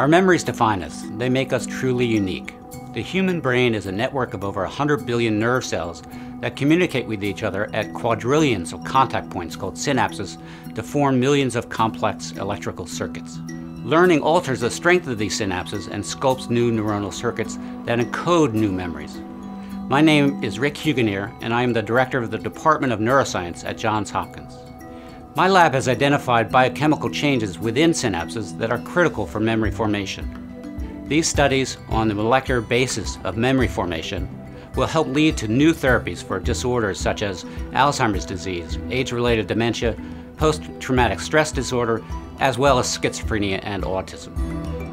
Our memories define us. They make us truly unique. The human brain is a network of over 100 billion nerve cells that communicate with each other at quadrillions of contact points called synapses to form millions of complex electrical circuits. Learning alters the strength of these synapses and sculpts new neuronal circuits that encode new memories. My name is Rick Huganir, and I am the director of the Department of Neuroscience at Johns Hopkins. My lab has identified biochemical changes within synapses that are critical for memory formation. These studies on the molecular basis of memory formation will help lead to new therapies for disorders such as Alzheimer's disease, age-related dementia, post-traumatic stress disorder, as well as schizophrenia and autism.